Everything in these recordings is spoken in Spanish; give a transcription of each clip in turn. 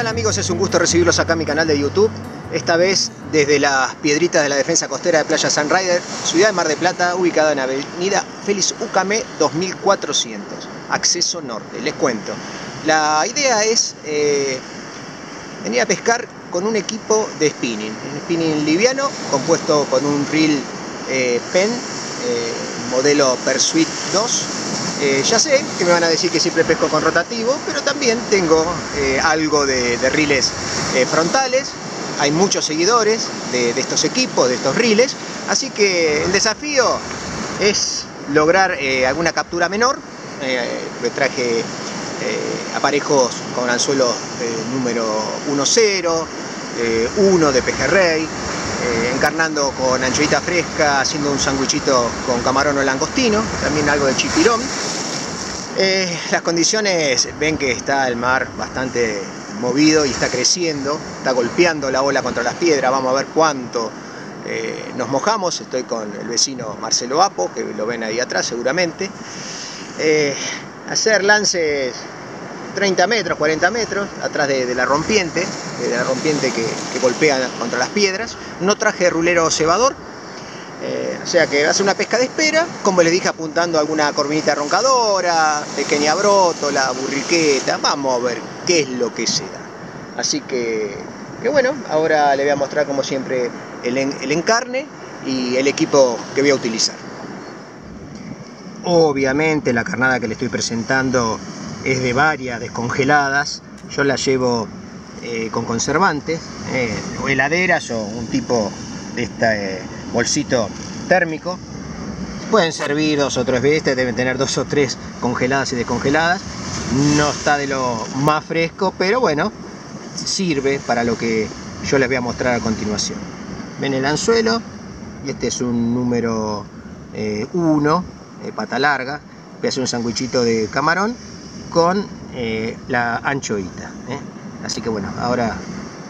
¿Qué tal amigos? Es un gusto recibirlos acá en mi canal de YouTube. Esta vez desde las piedritas de la defensa costera de Playa San Rider, ciudad de Mar de Plata, ubicada en avenida Félix Ucamé 2400, acceso norte. Les cuento. La idea es eh, venir a pescar con un equipo de spinning, un spinning liviano compuesto con un reel eh, pen eh, modelo Persuit 2 eh, ya sé que me van a decir que siempre pesco con rotativo, pero también tengo eh, algo de, riles eh, frontales. Hay muchos seguidores de, estos equipos, de estos riles, así que el desafío es lograr alguna captura menor. me traje aparejos con anzuelos número 1.0, 1 de pejerrey, encarnando con anchoita fresca, haciendo un sanguichito con camarón o langostino, también algo de chipirón. Eh, las condiciones, ven que está el mar bastante movido y está creciendo, está golpeando la ola contra las piedras, vamos a ver cuánto eh, nos mojamos, estoy con el vecino Marcelo Apo, que lo ven ahí atrás seguramente. Eh, hacer lances 30 metros, 40 metros, atrás de, la rompiente, de la rompiente que, que golpea contra las piedras. No traje rulero cebador, o sea que hace una pesca de espera, como les dije, apuntando a alguna corvinita roncadora, pequeña brótola, burriqueta. Vamos a ver qué es lo que se da. Así que, que bueno, ahora les voy a mostrar como siempre el, encarne y el equipo que voy a utilizar. Obviamente la carnada que le estoy presentando es de varias descongeladas. Yo la llevo eh, con conservantes, eh, o heladeras o un tipo de esta... Eh, bolsito térmico. Pueden servir dos o tres veces, deben tener dos o tres congeladas y descongeladas. No está de lo más fresco, pero bueno, sirve para lo que yo les voy a mostrar a continuación. Ven el anzuelo, este es un número 1, eh, eh, pata larga. Voy a hacer un sandwichito de camarón con eh, la anchoita. ¿eh? Así que bueno, ahora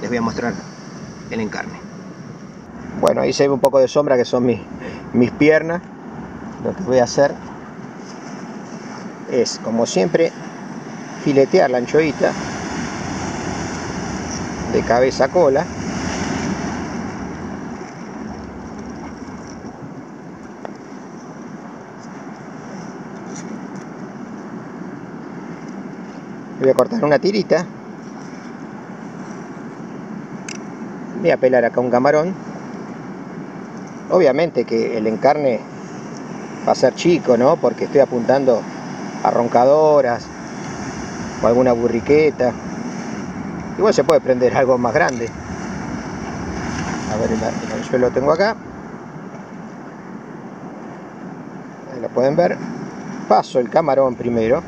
les voy a mostrar el encarne. Bueno, ahí se ve un poco de sombra que son mis, mis piernas. Lo que voy a hacer es, como siempre, filetear la anchoita de cabeza a cola. Voy a cortar una tirita. Voy a pelar acá un camarón. Obviamente que el encarne va a ser chico, ¿no? Porque estoy apuntando a roncadoras o alguna burriqueta. Igual se puede prender algo más grande. A ver, el, el anzuelo lo tengo acá. Ahí lo pueden ver. Paso el camarón primero.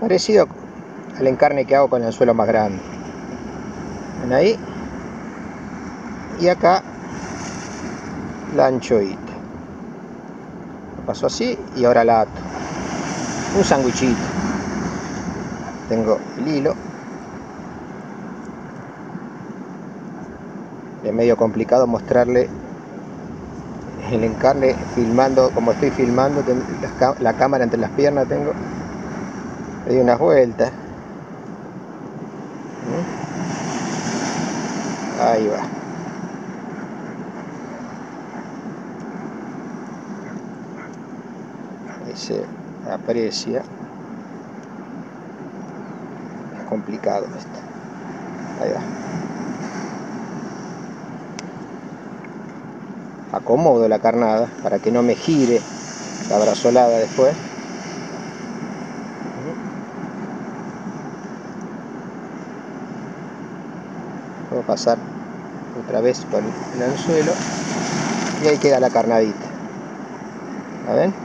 Parecido al encarne que hago con el anzuelo más grande. ¿Ven ahí? Y acá la anchoita. Lo paso así y ahora la ato. Un sándwichito tengo el hilo. Es medio complicado mostrarle el encarne filmando como estoy filmando la, cámara entre las piernas tengo. Le di unas vueltas. Ahí va se aprecia. Es complicado esto. Ahí va. Acomodo la carnada para que no me gire la brazolada después. Puedo pasar otra vez por el anzuelo. Y ahí queda la carnadita. ¿la ven?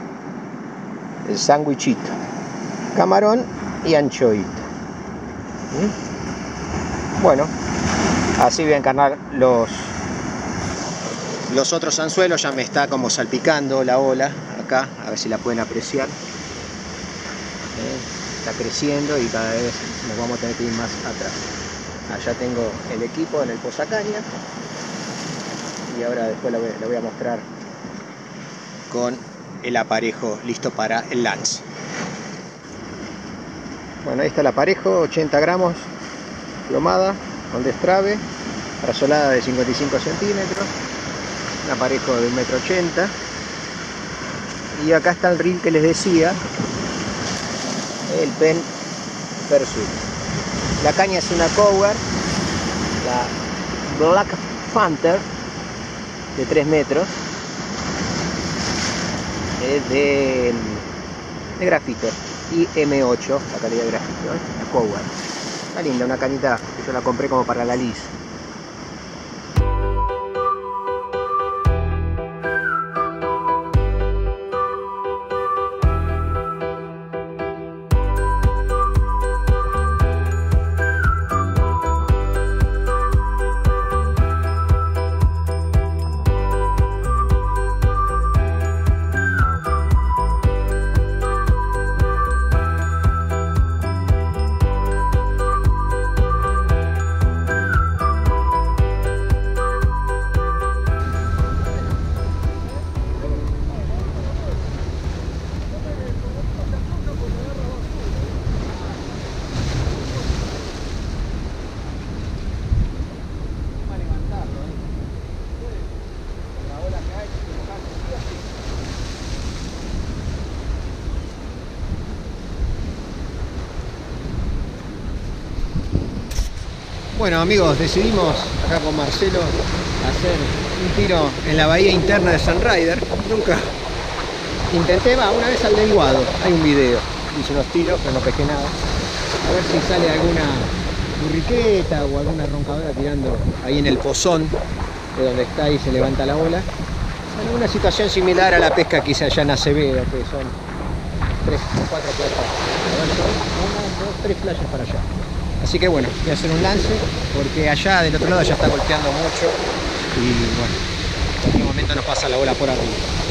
El sándwichito, camarón y anchoita. ¿Mm? Bueno, así voy a encarnar los, los otros anzuelos, ya me está como salpicando la ola acá, a ver si la pueden apreciar. ¿Eh? Está creciendo y cada vez nos vamos a tener que ir más atrás. Allá tengo el equipo en el posacaña y ahora después lo voy, lo voy a mostrar con el aparejo listo para el lance. Bueno, ahí está el aparejo, 80 gramos, plomada, con destrave, brazolada de 55 centímetros, un aparejo de 1,80 metro. Y acá está el reel que les decía, el Pen Pursuit. La caña es una Cower, la Black Panther, de 3 metros, de, de grafito y M8, la calidad de grafito, ¿eh? la Cower. Está linda, una cañita que yo la compré como para la Liz. Bueno amigos, decidimos acá con Marcelo hacer un tiro en la bahía interna de San Rider. Nunca intenté, va, una vez al lenguado, hay un video. Hice unos tiros, pero no pesqué nada. A ver si sale alguna burriqueta o alguna roncadora tirando ahí en el pozón de donde está y se levanta la ola. Bueno, una situación similar a la pesca que hice allá en Acevedo, que son tres o cuatro playas. Una, dos, tres playas para allá. Así que bueno, voy a hacer un lance porque allá del otro lado ya está golpeando mucho y bueno, en cualquier momento nos pasa la bola por arriba.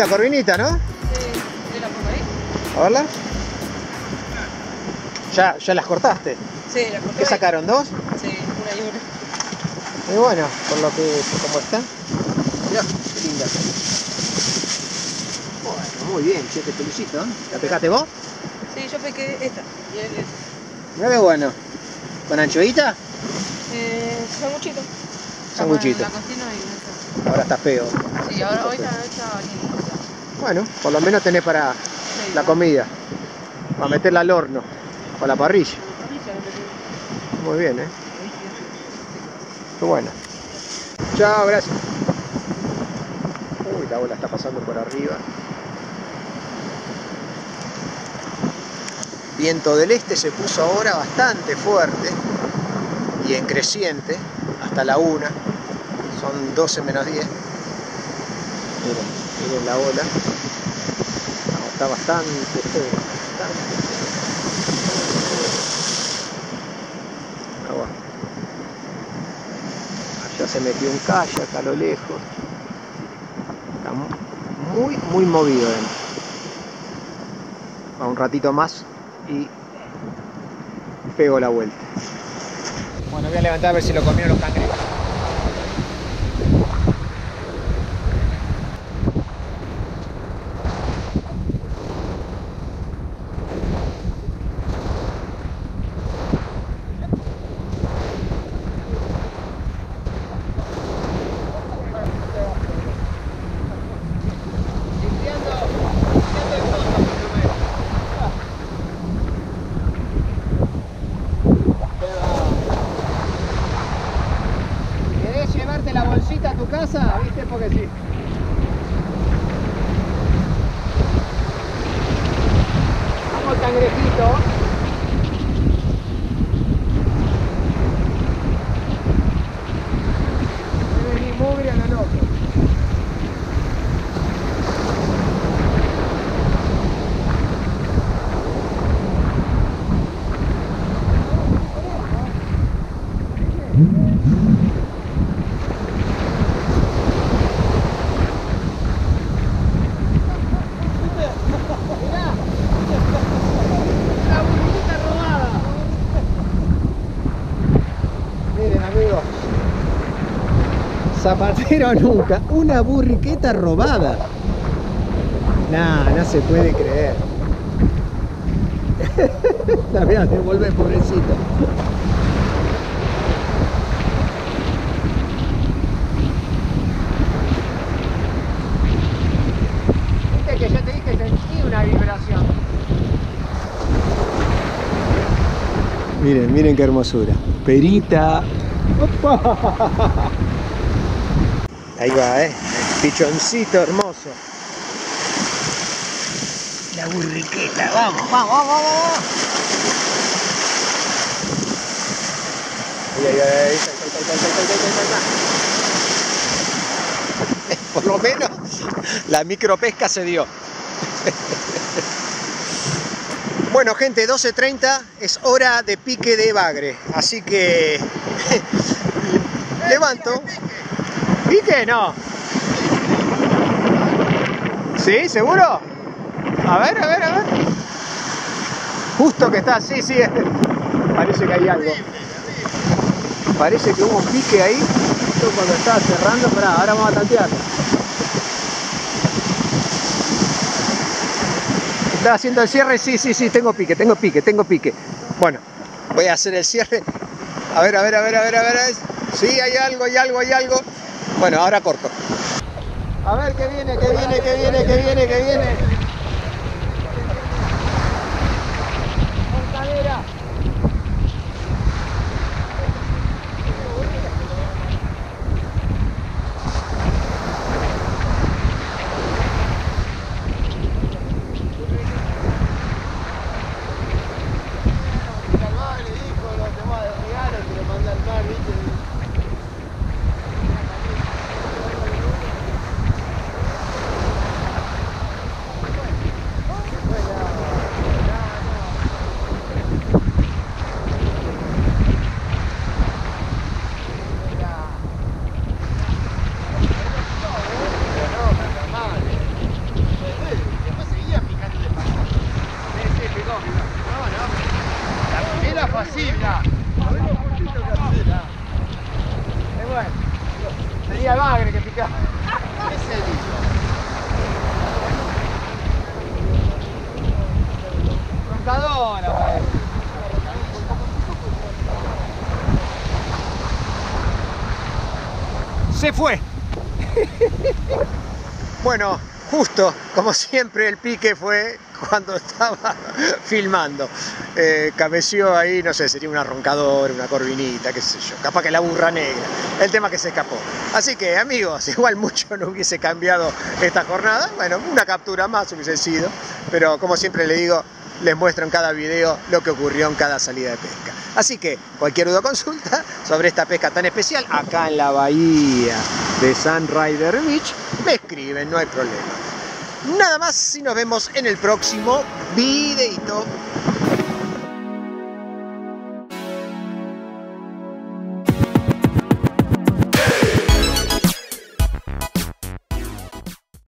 Linda corvinita, ¿no? Sí, la por ahí. A verla. ¿Ya, ya las cortaste? Sí, la por ¿Qué sacaron? ¿Dos? Sí, una y una. Y bueno, por lo que, por cómo está. Mirá, qué linda. Bueno, muy bien, che, te felicito. ¿eh? ¿La pescaste vos? Sí, yo pesqué esta. Y él es. Mirá qué bueno. ¿Con anchoita? Eh, sanguchito. Sanguchito. Ahora está feo. Sí, ahora hoy está, está linda. Bueno, por lo menos tenés para la comida. Para meterla al horno. O a la parrilla. Muy bien, ¿eh? Qué bueno. Chao, gracias. Uy, la ola está pasando por arriba. Viento del este se puso ahora bastante fuerte y en creciente hasta la 1. Son 12 menos 10. Miren, miren la ola. Está bastante feo, bastante. Allá se metió un kayak a lo lejos. Está mu- muy, muy movido. eh. Va un ratito más y pego la vuelta. Bueno, voy a levantar a ver si lo comieron los cangrejos. 再见。Zapatero nunca, una burriqueta robada. Nah, no se puede creer. La voy a devolver, pobrecito. Viste que yo te dije sentí una vibración. Miren, miren qué hermosura. Perita. ¡Opa! Ahí va, eh. Pichoncito hermoso. La burriqueta, vamos, vamos, vamos, vamos. Ahí, ahí, ahí, Por lo menos la micropesca se dio. Bueno gente, 12.30 es hora de pique de bagre, así que levanto. ¿Pique? No. ¿Sí? ¿Seguro? A ver, a ver, a ver. Justo que está, sí, sí. Parece que hay algo. Parece que hubo un pique ahí. Yo cuando estaba cerrando, pará, ahora vamos a tantearlo. Estaba haciendo el cierre, sí, sí, sí, tengo pique, tengo pique, tengo pique. Bueno, voy a hacer el cierre. A ver, a ver, a ver, a ver, a ver. Sí, hay algo, hay algo, hay algo. Bueno, ahora corto. A ver qué viene, qué viene, qué viene, qué viene, qué viene. Montadera. Es bueno. Sería el bagre que picaba. Roncadora, parece. Se fue. Bueno, justo, como siempre, el pique fue cuando estaba filmando. Eh, cabeció ahí, no sé, sería una roncadora, una corvinita, qué sé yo, capaz que la burra negra. El tema que se escapó. Así que, amigos, igual mucho no hubiese cambiado esta jornada. Bueno, una captura más hubiese sido, pero como siempre le digo, les muestro en cada video lo que ocurrió en cada salida de pesca. Así que cualquier duda o consulta sobre esta pesca tan especial acá en la bahía de Sun Rider Beach, me escriben, no hay problema. Nada más y nos vemos en el próximo videito.